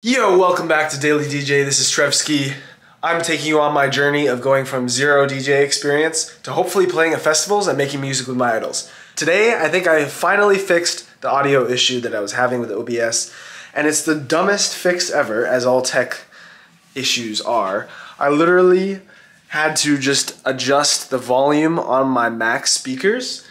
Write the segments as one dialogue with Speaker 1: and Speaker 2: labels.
Speaker 1: Yo, welcome back to Daily DJ. This is Trevski. I'm taking you on my journey of going from zero DJ experience to hopefully playing at festivals and making music with my idols. Today, I think I finally fixed the audio issue that I was having with OBS, and it's the dumbest fix ever, as all tech issues are. I literally had to just adjust the volume on my Mac speakers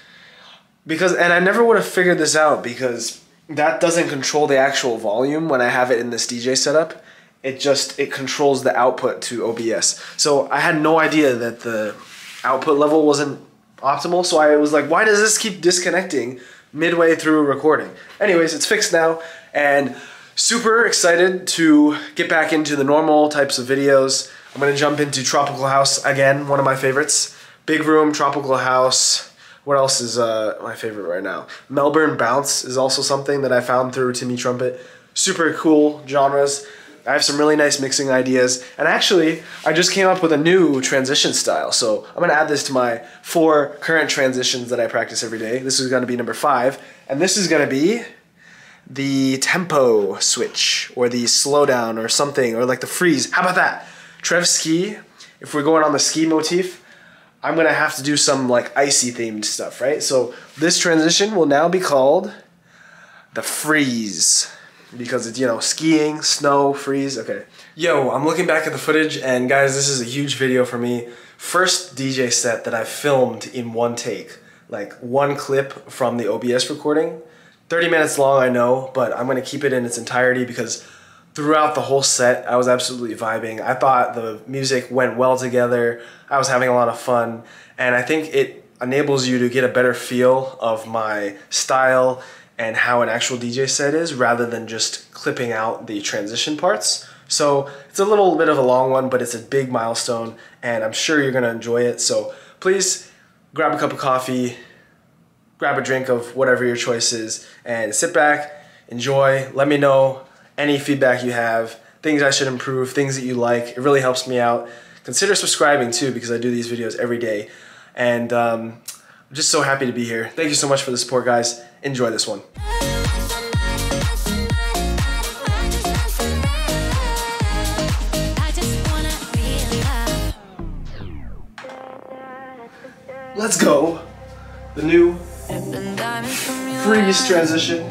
Speaker 1: because, and I never would have figured this out because that doesn't control the actual volume when I have it in this DJ setup. It just it controls the output to OBS. So I had no idea that the output level wasn't optimal. So I was like, why does this keep disconnecting midway through recording? Anyways, it's fixed now and super excited to get back into the normal types of videos. I'm gonna jump into Tropical House again, one of my favorites. Big Room, Tropical House, what else is uh, my favorite right now? Melbourne Bounce is also something that I found through Timmy Trumpet. Super cool genres. I have some really nice mixing ideas. And actually, I just came up with a new transition style. So I'm gonna add this to my four current transitions that I practice every day. This is gonna be number five. And this is gonna be the tempo switch or the slowdown or something or like the freeze. How about that? Trev ski, if we're going on the ski motif, I'm gonna have to do some like icy themed stuff, right? So this transition will now be called the freeze because it's you know skiing, snow, freeze. Okay. Yo, I'm looking back at the footage and guys, this is a huge video for me. First DJ set that I filmed in one take, like one clip from the OBS recording. 30 minutes long, I know, but I'm gonna keep it in its entirety because throughout the whole set, I was absolutely vibing. I thought the music went well together. I was having a lot of fun, and I think it enables you to get a better feel of my style and how an actual DJ set is rather than just clipping out the transition parts. So it's a little bit of a long one, but it's a big milestone, and I'm sure you're gonna enjoy it. So please grab a cup of coffee, grab a drink of whatever your choice is, and sit back, enjoy. Let me know any feedback you have, things I should improve, things that you like. It really helps me out. Consider subscribing too because I do these videos every day. And um, I'm just so happy to be here. Thank you so much for the support, guys. Enjoy this one. Let's go. The new freeze transition.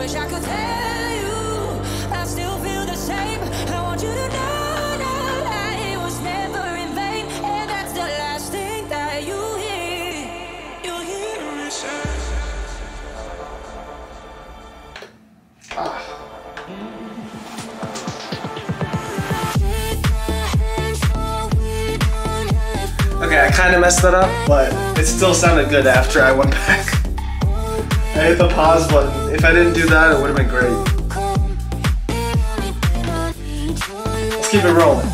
Speaker 2: Wish I could tell you I still feel the same. I want you to know that it was never in vain, and that's the last thing that you hear. Okay, I kind of messed that up, but it still sounded good after I went back. I hit the pause button. If I didn't do that, it would have been great. Let's keep it rolling.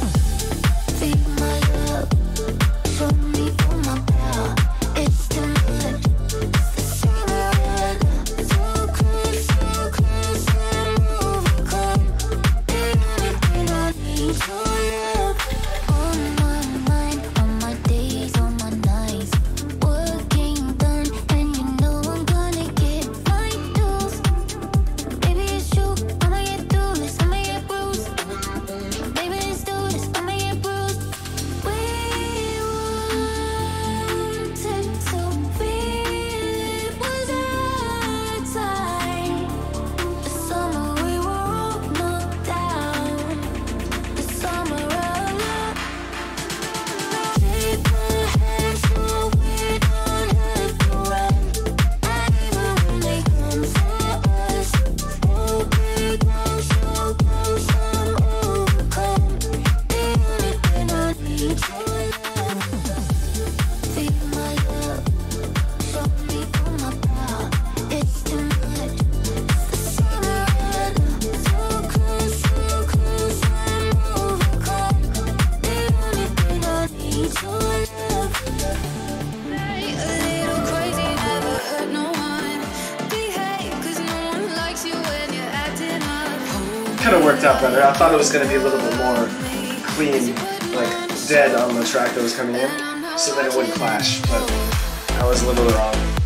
Speaker 2: Kind of worked out better. I thought it was going to be a little bit more clean, like dead on the track that was coming in, so that it wouldn't clash, but I was a little wrong.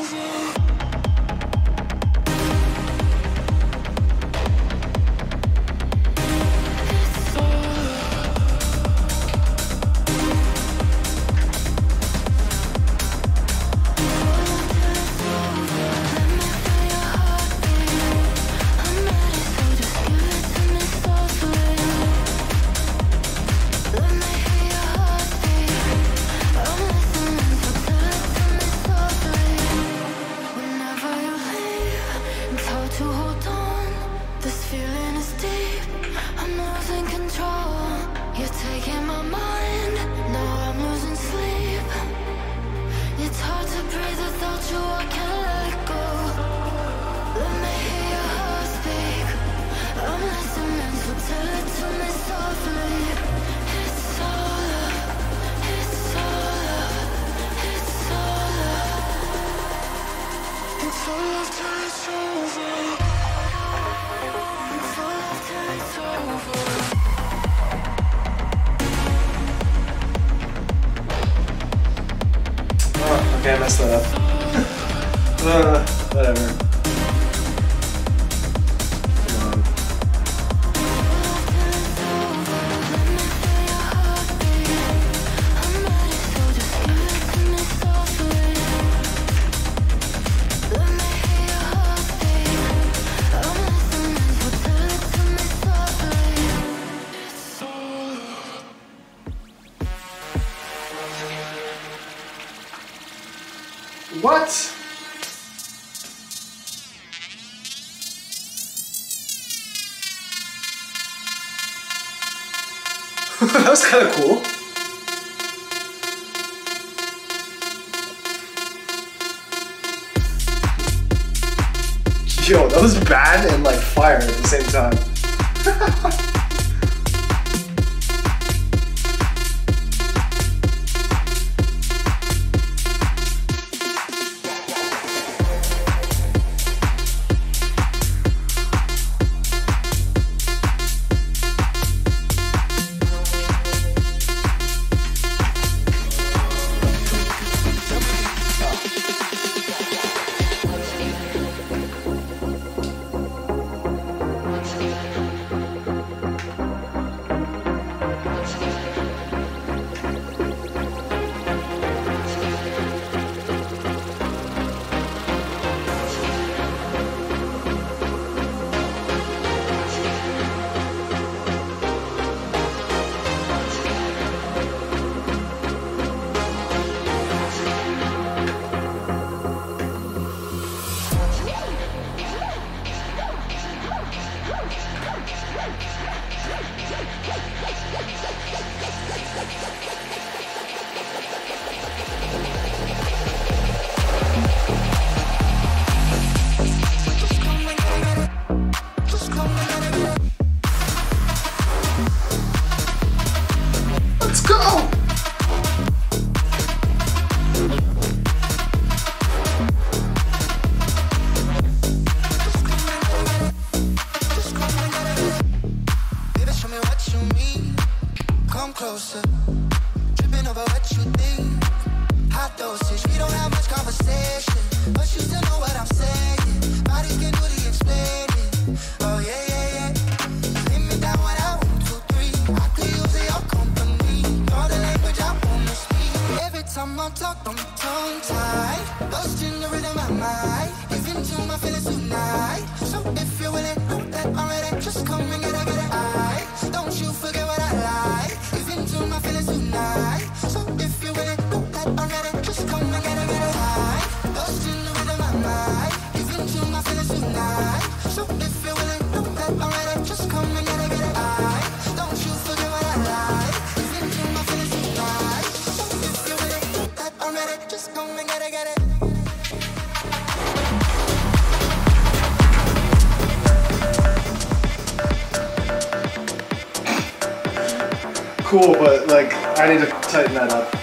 Speaker 2: Okay, I messed that
Speaker 3: up. uh, whatever. What? that was kind of cool. Yo, that was bad and like fire at the same time.
Speaker 1: cool, but like I need to tighten that up.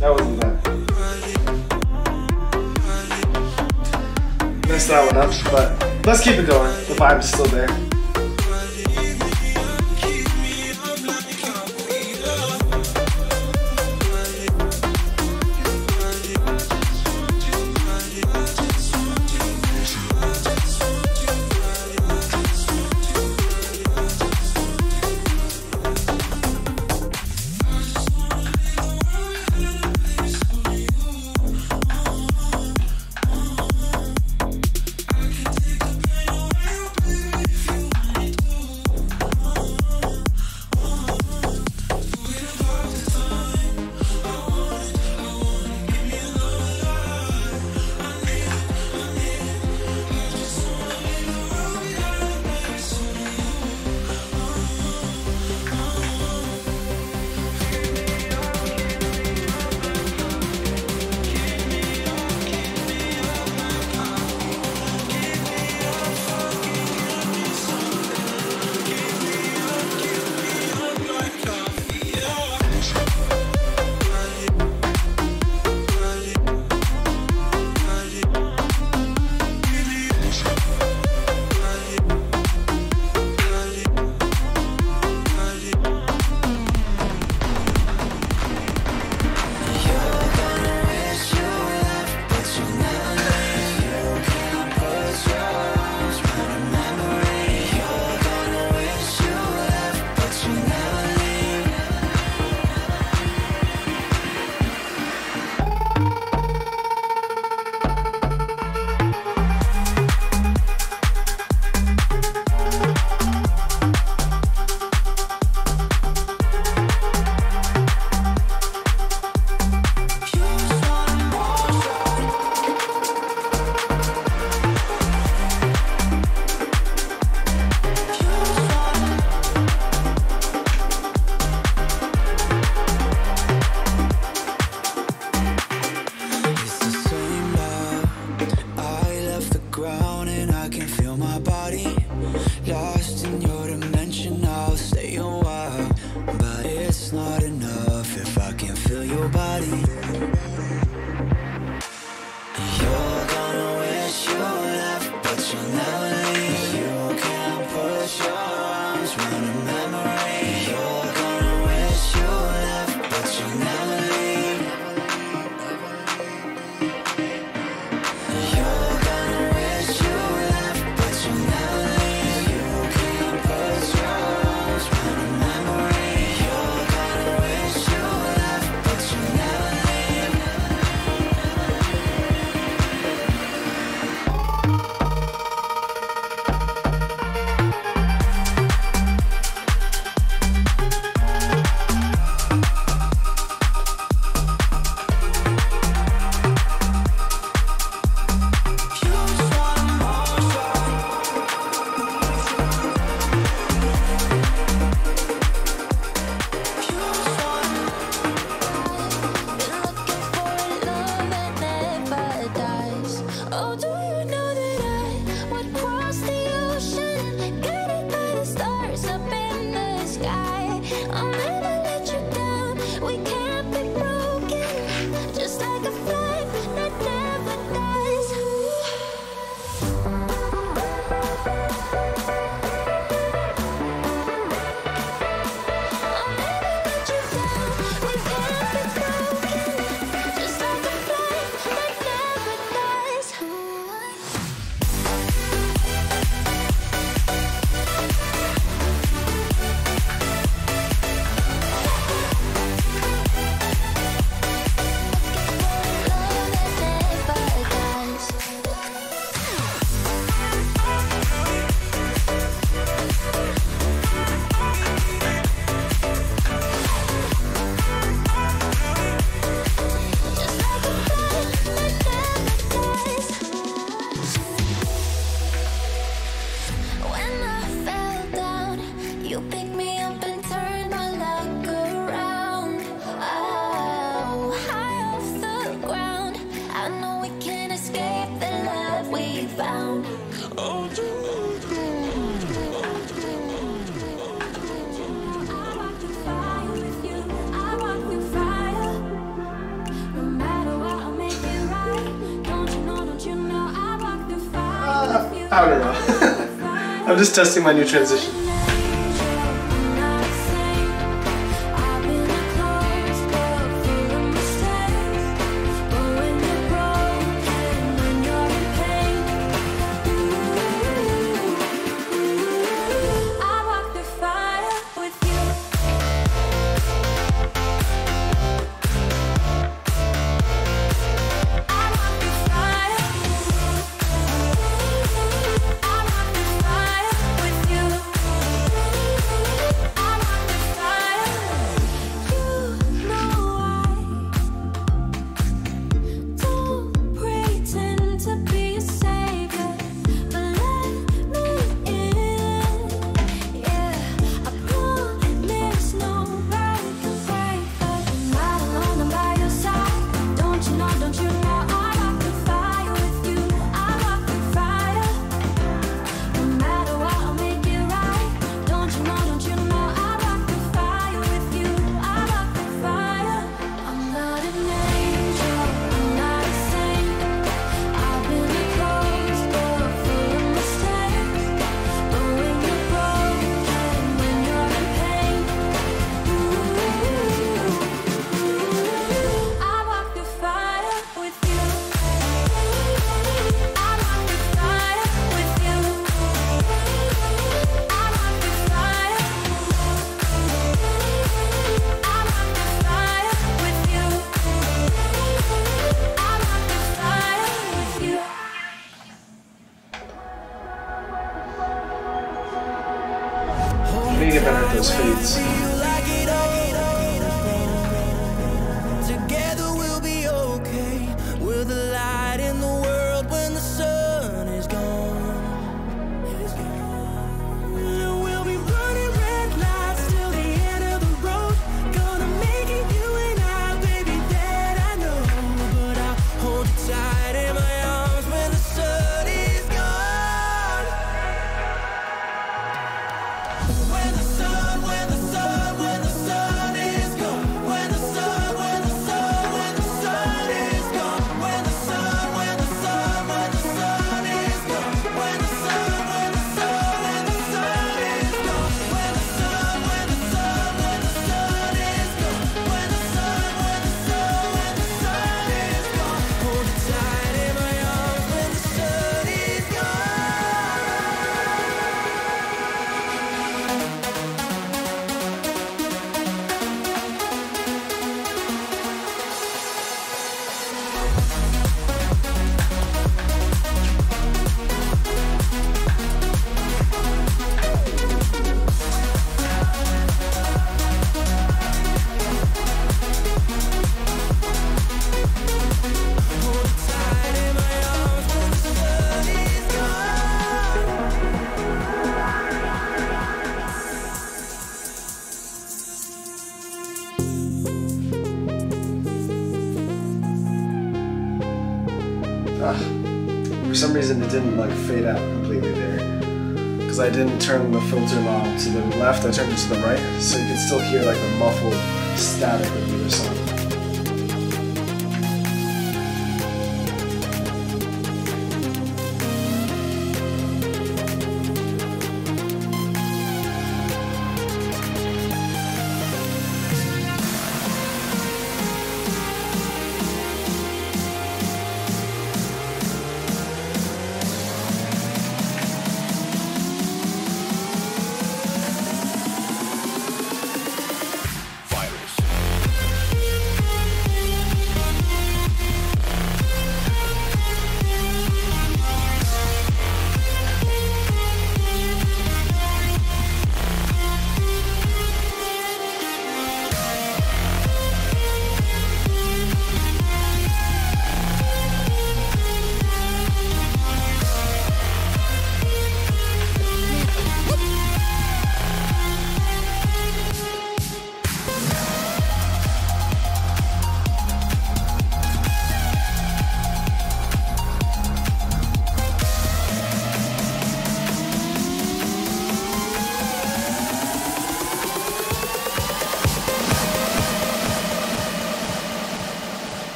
Speaker 1: That
Speaker 3: wasn't bad. Missed that
Speaker 2: one up, but let's keep it going. The vibe's still there. I'm just testing my new transition. Get at those fades. Filter knob to the left, I turned it to the right, so you can still hear like the muffled static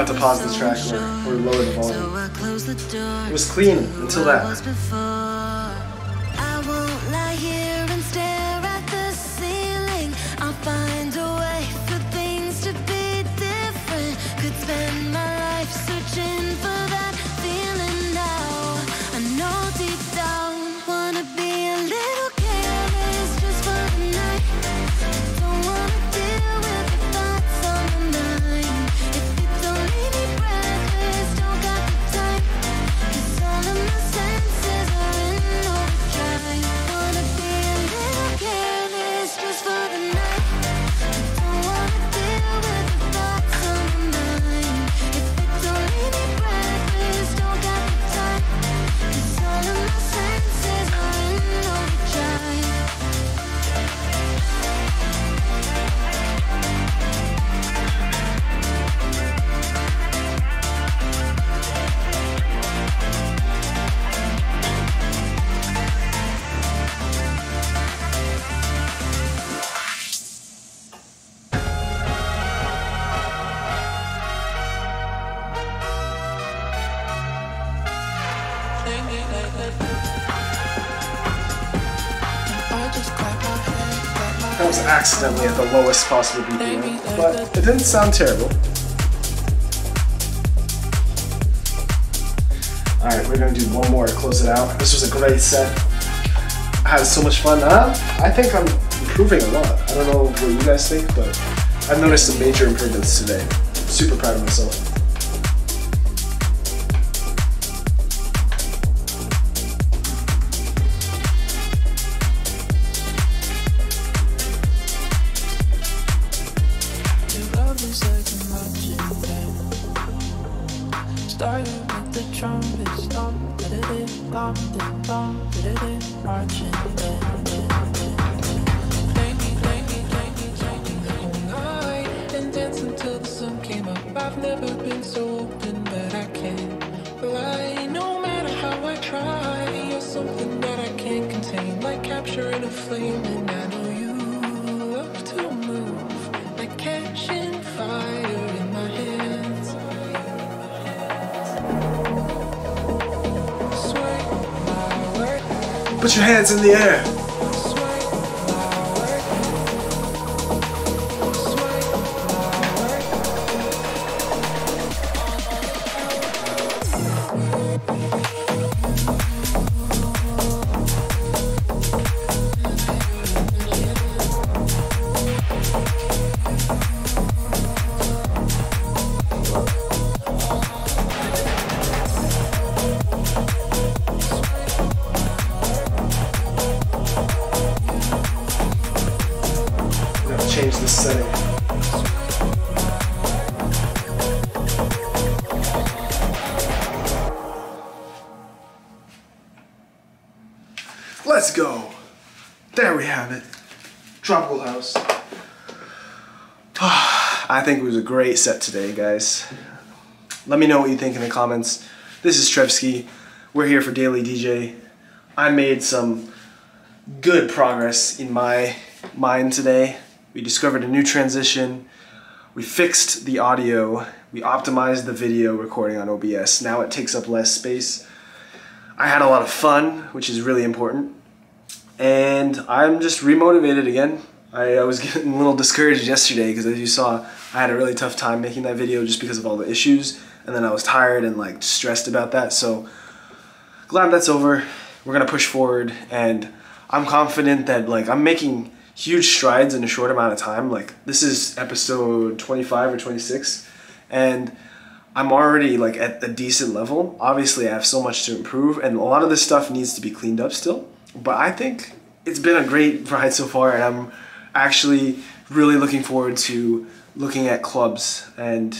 Speaker 1: Forgot to pause the track or- or lower the volume. It was clean until that. Accidentally at the lowest possible BPM, but it didn't sound terrible. Alright, we're gonna do one more to close it out. This was a great set. I had so much fun. Uh, I think I'm improving a lot. I don't know what you guys think, but I've noticed some major improvements today. Super proud of myself. Put your hands in the air. A great set today, guys. Let me know what you think in the comments. This is Trevski. We're here for Daily DJ. I made some good progress in my mind today. We discovered a new transition. We fixed the audio. We optimized the video recording on OBS. Now it takes up less space. I had a lot of fun, which is really important. And I'm just remotivated again. I, I was getting a little discouraged yesterday because as you saw, I had a really tough time making that video just because of all the issues. And then I was tired and like stressed about that. So glad that's over. We're gonna push forward, and I'm confident that like I'm making huge strides in a short amount of time. Like this is episode 25 or 26, and I'm already like at a decent level. Obviously, I have so much to improve, and a lot of this stuff needs to be cleaned up still. But I think it's been a great ride so far, and I'm actually really looking forward to looking at clubs and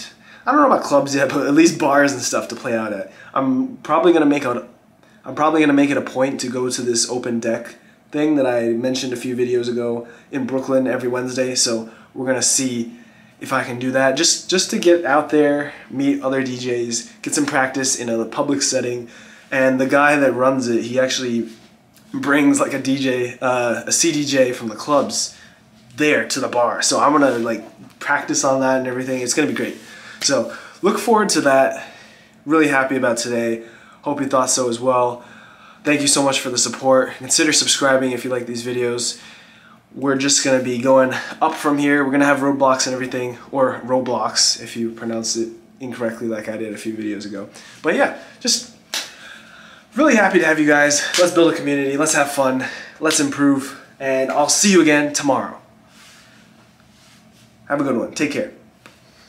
Speaker 1: I don't know about clubs yet, but at least bars and stuff to play out at. I'm probably gonna make out. I'm probably gonna make it a point to go to this open deck thing that I mentioned a few videos ago in Brooklyn every Wednesday. So we're gonna see if I can do that. Just just to get out there, meet other DJs, get some practice in a public setting. And the guy that runs it, he actually brings like a DJ, uh, a CDJ from the clubs there to the bar. So I'm gonna like practice on that and everything. It's gonna be great. So look forward to that. Really happy about today. Hope you thought so as well. Thank you so much for the support. Consider subscribing if you like these videos. We're just gonna be going up from here. We're gonna have roadblocks and everything, or Roblox if you pronounce it incorrectly like I did a few videos ago. But yeah, just really happy to have you guys. Let's build a community. Let's have fun. Let's improve. And I'll see you again tomorrow. Have a good one. Take care.